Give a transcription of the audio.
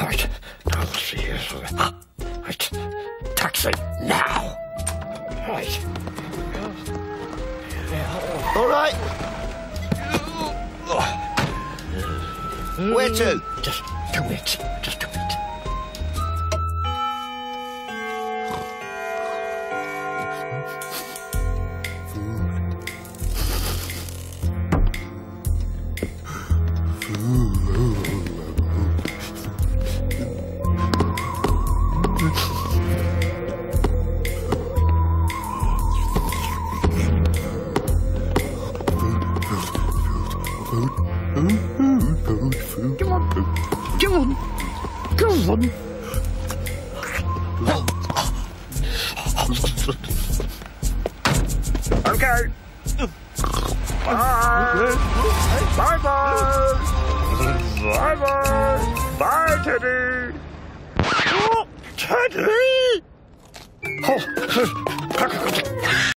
Right, now let's see here. Ah, right, taxi now. Right. All right. Where to? Just two minutes. Just two minutes. Come on. Come on. Okay. Bye. Bye bye. Bye bye. Bye, Teddy. Oh, Teddy! Oh,